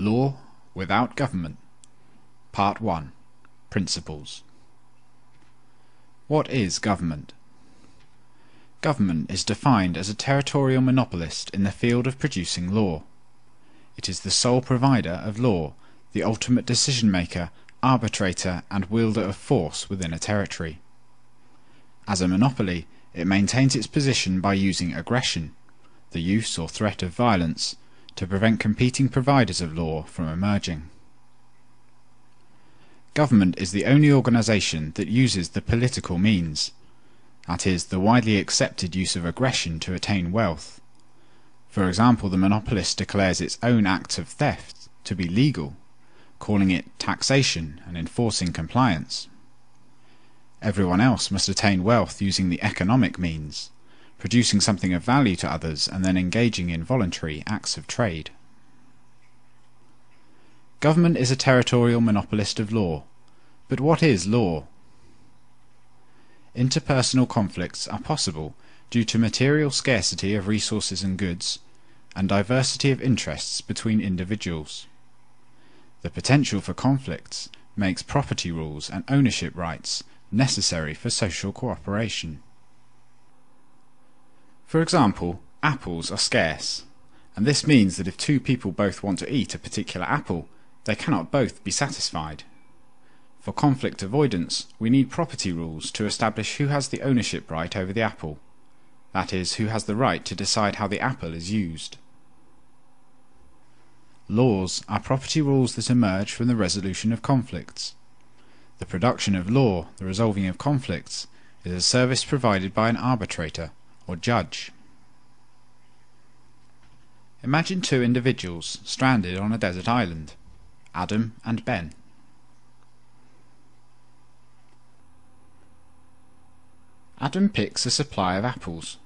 Law without Government Part 1 Principles What is government? Government is defined as a territorial monopolist in the field of producing law. It is the sole provider of law, the ultimate decision maker, arbitrator, and wielder of force within a territory. As a monopoly, it maintains its position by using aggression, the use or threat of violence, to prevent competing providers of law from emerging. Government is the only organization that uses the political means, that is, the widely accepted use of aggression to attain wealth. For example, the monopolist declares its own acts of theft to be legal, calling it taxation and enforcing compliance. Everyone else must attain wealth using the economic means, producing something of value to others, and then engaging in voluntary acts of trade. Government is a territorial monopolist of law. But what is law? Interpersonal conflicts are possible due to material scarcity of resources and goods, and diversity of interests between individuals. The potential for conflicts makes property rules and ownership rights necessary for social cooperation. For example, apples are scarce, and this means that if two people both want to eat a particular apple, they cannot both be satisfied. For conflict avoidance, we need property rules to establish who has the ownership right over the apple, that is, who has the right to decide how the apple is used. Laws are property rules that emerge from the resolution of conflicts. The production of law, the resolving of conflicts, is a service provided by an arbitrator or judge. Imagine two individuals stranded on a desert island, Adam and Ben. Adam picks a supply of apples,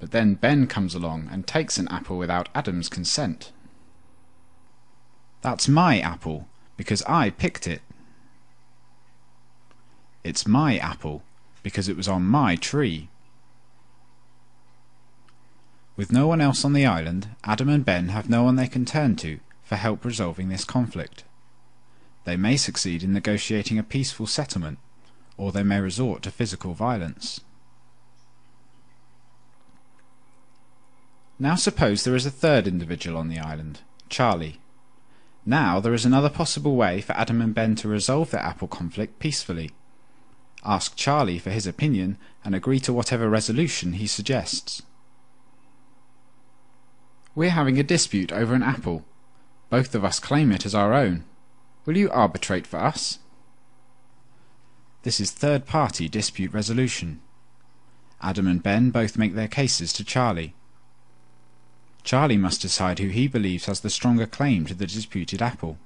but then Ben comes along and takes an apple without Adam's consent. That's my apple, because I picked it. It's my apple, because it was on my tree. With no one else on the island, Adam and Ben have no one they can turn to for help resolving this conflict. They may succeed in negotiating a peaceful settlement, or they may resort to physical violence. Now suppose there is a third individual on the island, Charlie. Now there is another possible way for Adam and Ben to resolve their apple conflict peacefully. Ask Charlie for his opinion and agree to whatever resolution he suggests. We're having a dispute over an apple. Both of us claim it as our own. Will you arbitrate for us? This is third party dispute resolution. Adam and Ben both make their cases to Charlie. Charlie must decide who he believes has the stronger claim to the disputed apple,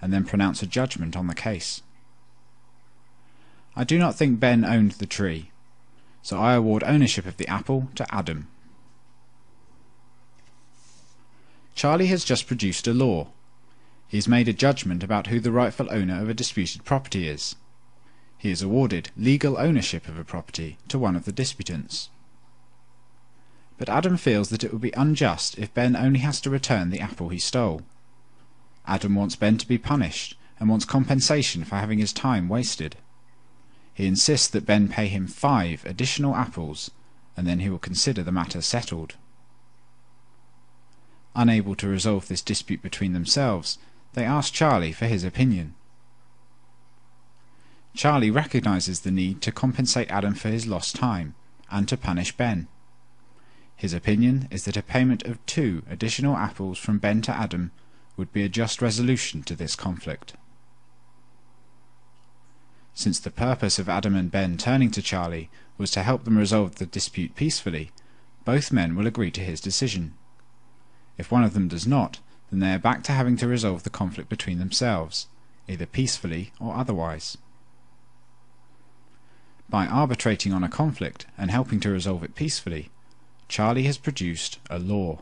and then pronounce a judgment on the case. I do not think Ben owned the tree, so I award ownership of the apple to Adam. Charlie has just produced a law. He has made a judgment about who the rightful owner of a disputed property is. He has awarded legal ownership of a property to one of the disputants. But Adam feels that it would be unjust if Ben only has to return the apple he stole. Adam wants Ben to be punished and wants compensation for having his time wasted. He insists that Ben pay him five additional apples, and then he will consider the matter settled. Unable to resolve this dispute between themselves, they ask Charlie for his opinion. Charlie recognizes the need to compensate Adam for his lost time, and to punish Ben. His opinion is that a payment of two additional apples from Ben to Adam would be a just resolution to this conflict. Since the purpose of Adam and Ben turning to Charlie was to help them resolve the dispute peacefully, both men will agree to his decision. If one of them does not, then they are back to having to resolve the conflict between themselves, either peacefully or otherwise. By arbitrating on a conflict and helping to resolve it peacefully, Charlie has produced a law.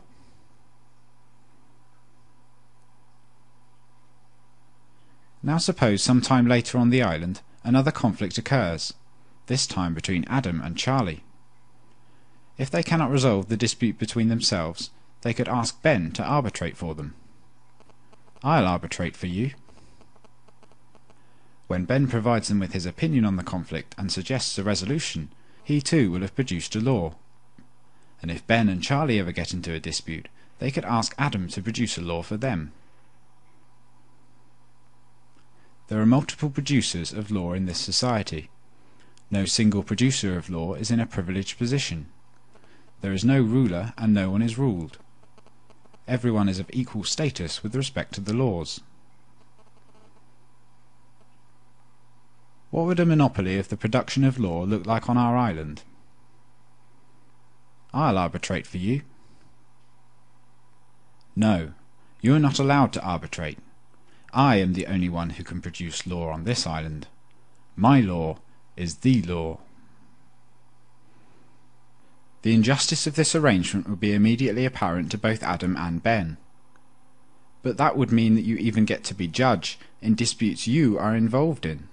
Now suppose some time later on the island another conflict occurs, this time between Adam and Charlie. If they cannot resolve the dispute between themselves, they could ask Ben to arbitrate for them. I'll arbitrate for you. When Ben provides them with his opinion on the conflict and suggests a resolution, he too will have produced a law. And if Ben and Charlie ever get into a dispute, they could ask Adam to produce a law for them. There are multiple producers of law in this society. No single producer of law is in a privileged position. There is no ruler and no one is ruled. Everyone is of equal status with respect to the laws. What would a monopoly of the production of law look like on our island? I'll arbitrate for you. No, you are not allowed to arbitrate. I am the only one who can produce law on this island. My law is the law. The injustice of this arrangement would be immediately apparent to both Adam and Ben. But that would mean that you even get to be judge in disputes you are involved in.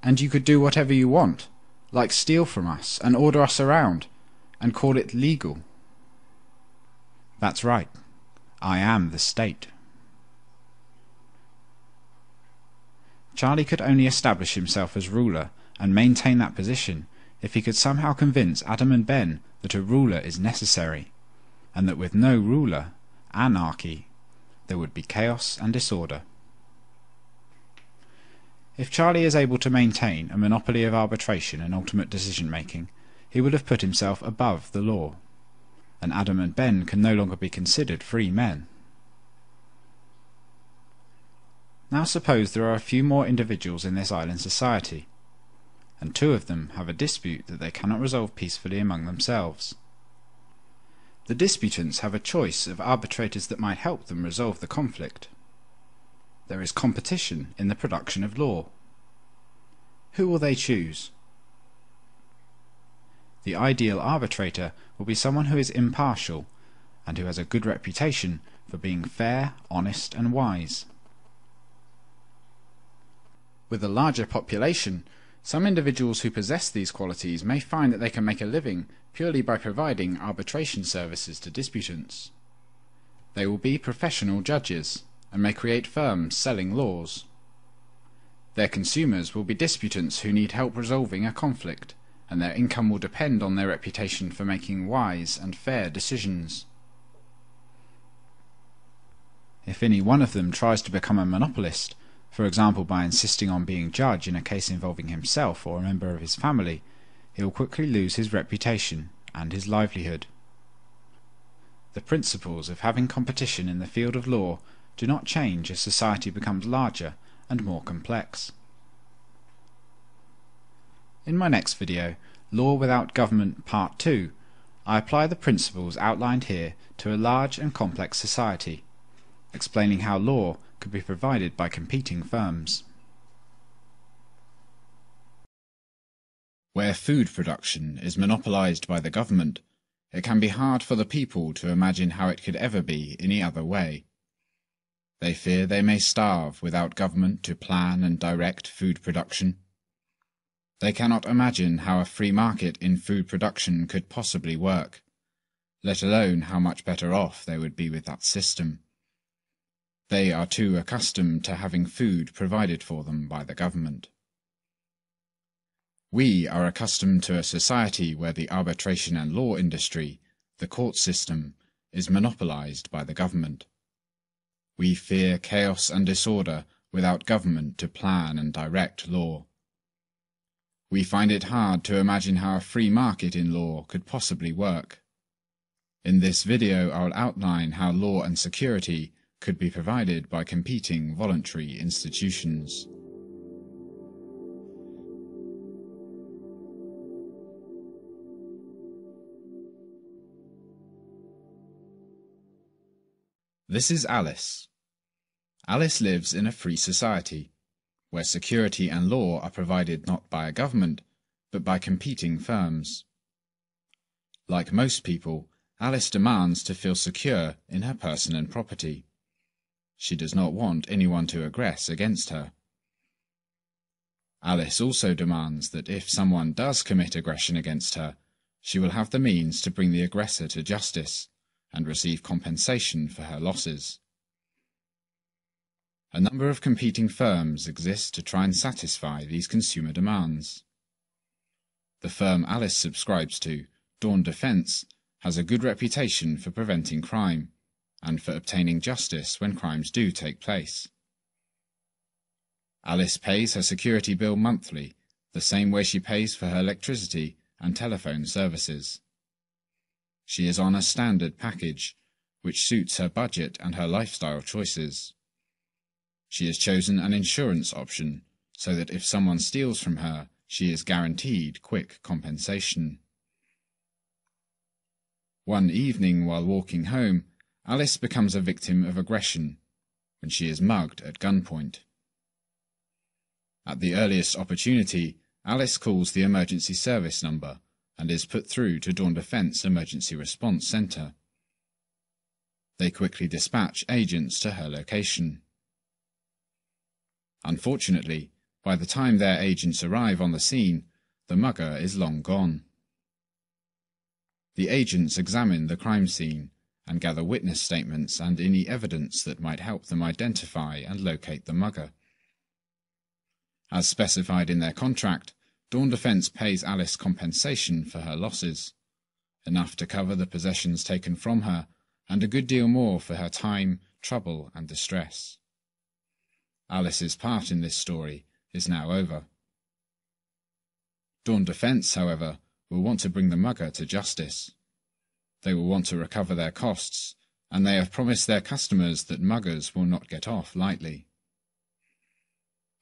And you could do whatever you want, like steal from us and order us around, and call it legal. That's right. I am the state. Charlie could only establish himself as ruler and maintain that position if he could somehow convince Adam and Ben that a ruler is necessary, and that with no ruler, anarchy, there would be chaos and disorder. If Charlie is able to maintain a monopoly of arbitration and ultimate decision making, he will have put himself above the law, and Adam and Ben can no longer be considered free men. Now suppose there are a few more individuals in this island society and two of them have a dispute that they cannot resolve peacefully among themselves. The disputants have a choice of arbitrators that might help them resolve the conflict. There is competition in the production of law. Who will they choose? The ideal arbitrator will be someone who is impartial and who has a good reputation for being fair, honest, and wise. With a larger population, some individuals who possess these qualities may find that they can make a living purely by providing arbitration services to disputants. They will be professional judges and may create firms selling laws. Their consumers will be disputants who need help resolving a conflict, and their income will depend on their reputation for making wise and fair decisions. If any one of them tries to become a monopolist, for example by insisting on being judge in a case involving himself or a member of his family, he will quickly lose his reputation and his livelihood. The principles of having competition in the field of law do not change as society becomes larger and more complex. In my next video, Law Without Government Part 2, I apply the principles outlined here to a large and complex society, explaining how law could be provided by competing firms. Where food production is monopolized by the government, it can be hard for the people to imagine how it could ever be any other way. They fear they may starve without government to plan and direct food production. They cannot imagine how a free market in food production could possibly work, let alone how much better off they would be with that system. They are too accustomed to having food provided for them by the government. We are accustomed to a society where the arbitration and law industry, the court system, is monopolized by the government. We fear chaos and disorder without government to plan and direct law. We find it hard to imagine how a free market in law could possibly work. In this video I'll outline how law and security could be provided by competing voluntary institutions. This is Alice. Alice lives in a free society, where security and law are provided not by a government, but by competing firms. Like most people, Alice demands to feel secure in her person and property. She does not want anyone to aggress against her. Alice also demands that if someone does commit aggression against her, she will have the means to bring the aggressor to justice and receive compensation for her losses. A number of competing firms exist to try and satisfy these consumer demands. The firm Alice subscribes to, Dawn Defense, has a good reputation for preventing crime and for obtaining justice when crimes do take place. Alice pays her security bill monthly, the same way she pays for her electricity and telephone services. She is on a standard package, which suits her budget and her lifestyle choices. She has chosen an insurance option so that if someone steals from her, she is guaranteed quick compensation. One evening while walking home, Alice becomes a victim of aggression when she is mugged at gunpoint. At the earliest opportunity, Alice calls the emergency service number and is put through to Dawn Defense Emergency Response Center. They quickly dispatch agents to her location. Unfortunately, by the time their agents arrive on the scene, the mugger is long gone. The agents examine the crime scene and gather witness statements and any evidence that might help them identify and locate the mugger. As specified in their contract, Dawn Defense pays Alice compensation for her losses, enough to cover the possessions taken from her, and a good deal more for her time, trouble, and distress. Alice's part in this story is now over. Dawn Defense, however, will want to bring the mugger to justice. They will want to recover their costs, and they have promised their customers that muggers will not get off lightly.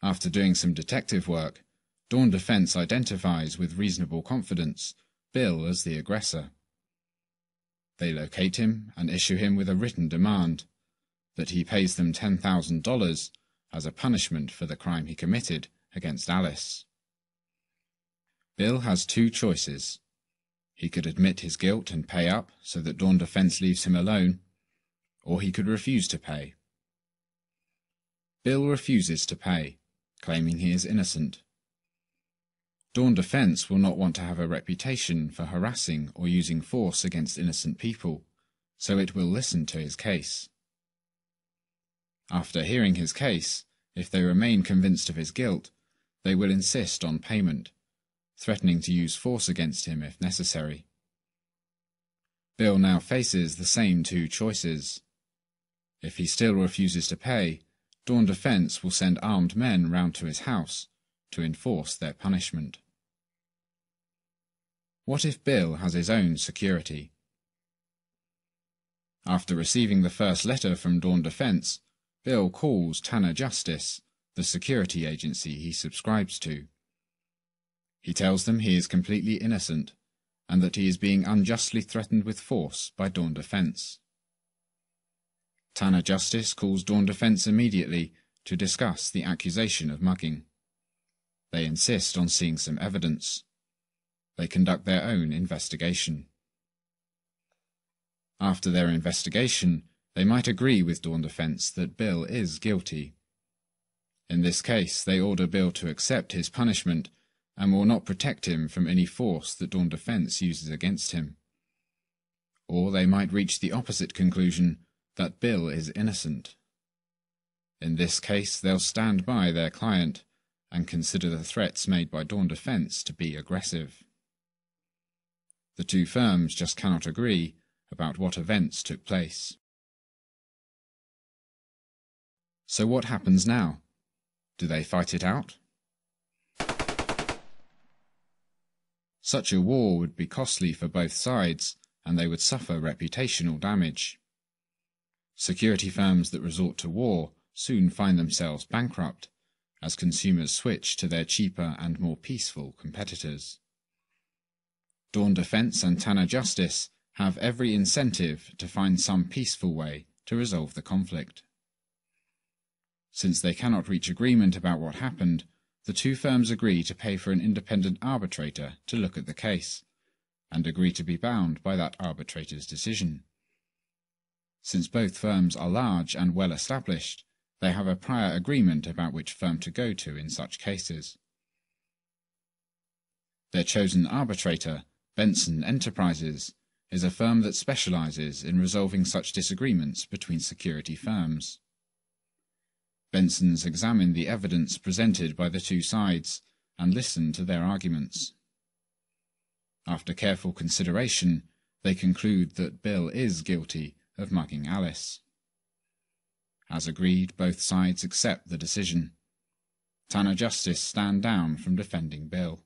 After doing some detective work, Dawn Defense identifies with reasonable confidence Bill as the aggressor. They locate him and issue him with a written demand that he pays them $10,000 as a punishment for the crime he committed against Alice. Bill has two choices. He could admit his guilt and pay up so that Dawn Defense leaves him alone, or he could refuse to pay. Bill refuses to pay, claiming he is innocent. Dawn Defense will not want to have a reputation for harassing or using force against innocent people, so it will listen to his case. After hearing his case, if they remain convinced of his guilt, they will insist on payment, threatening to use force against him if necessary. Bill now faces the same two choices. If he still refuses to pay, Dawn Defense will send armed men round to his house to enforce their punishment. What if Bill has his own security? After receiving the first letter from Dawn Defense, Bill calls Tanner Justice, the security agency he subscribes to. He tells them he is completely innocent and that he is being unjustly threatened with force by Dawn Defense. Tanner Justice calls Dawn Defense immediately to discuss the accusation of mugging. They insist on seeing some evidence. They conduct their own investigation. After their investigation, they might agree with Dawn Defense that Bill is guilty. In this case, they order Bill to accept his punishment and will not protect him from any force that Dawn Defense uses against him. Or they might reach the opposite conclusion that Bill is innocent. In this case, they'll stand by their client and consider the threats made by Dawn Defense to be aggressive. The two firms just cannot agree about what events took place. So what happens now? Do they fight it out? Such a war would be costly for both sides, and they would suffer reputational damage. Security firms that resort to war soon find themselves bankrupt, as consumers switch to their cheaper and more peaceful competitors. Dawn Defense and Tanner Justice have every incentive to find some peaceful way to resolve the conflict. Since they cannot reach agreement about what happened, the two firms agree to pay for an independent arbitrator to look at the case, and agree to be bound by that arbitrator's decision. Since both firms are large and well established, they have a prior agreement about which firm to go to in such cases. Their chosen arbitrator, Benson Enterprises, is a firm that specializes in resolving such disagreements between security firms. Benson's examined the evidence presented by the two sides and listened to their arguments. After careful consideration, they conclude that Bill is guilty of mugging Alice. As agreed, both sides accept the decision. Tanner Justice stand down from defending Bill.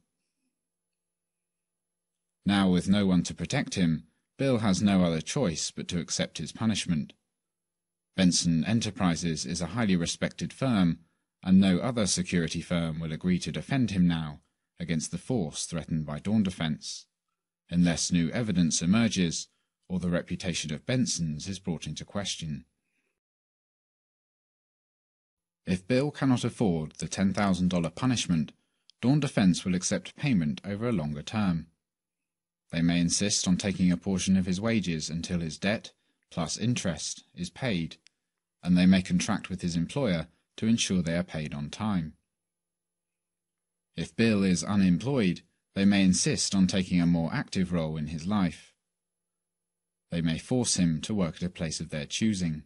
Now, with no one to protect him, Bill has no other choice but to accept his punishment. Benson Enterprises is a highly respected firm, and no other security firm will agree to defend him now against the force threatened by Dawn Defense, unless new evidence emerges or the reputation of Benson's is brought into question. If Bill cannot afford the $10,000 punishment, Dawn Defense will accept payment over a longer term. They may insist on taking a portion of his wages until his debt, plus interest, is paid and they may contract with his employer to ensure they are paid on time. If Bill is unemployed, they may insist on taking a more active role in his life. They may force him to work at a place of their choosing.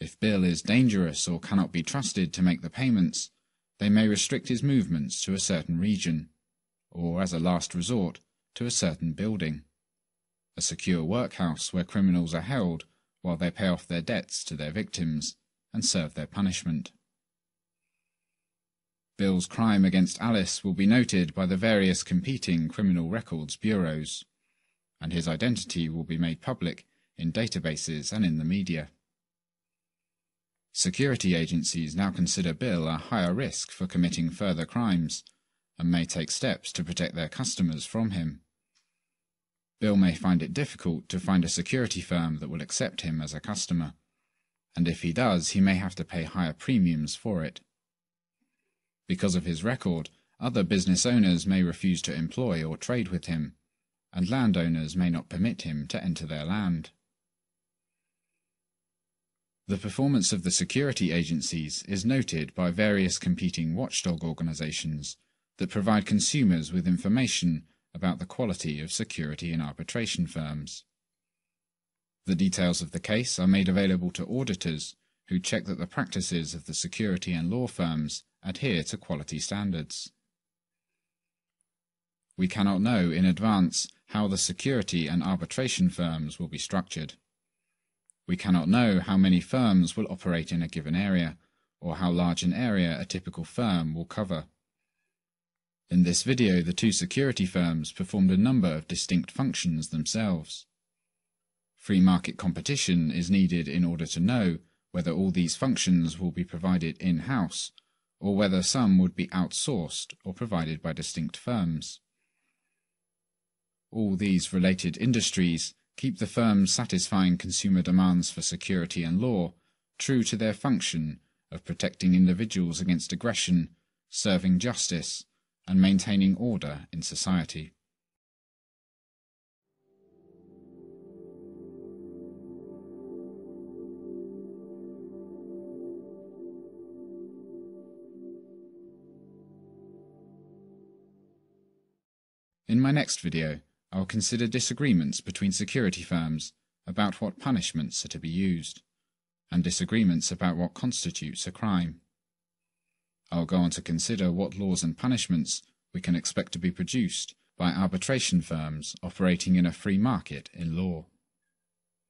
If Bill is dangerous or cannot be trusted to make the payments, they may restrict his movements to a certain region, or, as a last resort, to a certain building. A secure workhouse where criminals are held while they pay off their debts to their victims and serve their punishment. Bill's crime against Alice will be noted by the various competing criminal records bureaus, and his identity will be made public in databases and in the media. Security agencies now consider Bill a higher risk for committing further crimes and may take steps to protect their customers from him. Bill may find it difficult to find a security firm that will accept him as a customer, and if he does, he may have to pay higher premiums for it. Because of his record, other business owners may refuse to employ or trade with him, and landowners may not permit him to enter their land. The performance of the security agencies is noted by various competing watchdog organizations that provide consumers with information about the quality of security in arbitration firms. The details of the case are made available to auditors who check that the practices of the security and law firms adhere to quality standards. We cannot know in advance how the security and arbitration firms will be structured. We cannot know how many firms will operate in a given area, or how large an area a typical firm will cover. In this video, the two security firms performed a number of distinct functions themselves. Free market competition is needed in order to know whether all these functions will be provided in-house, or whether some would be outsourced or provided by distinct firms. All these related industries keep the firms satisfying consumer demands for security and law true to their function of protecting individuals against aggression, serving justice, and maintaining order in society. In my next video, I will consider disagreements between security firms about what punishments are to be used, and disagreements about what constitutes a crime. I'll go on to consider what laws and punishments we can expect to be produced by arbitration firms operating in a free market in law.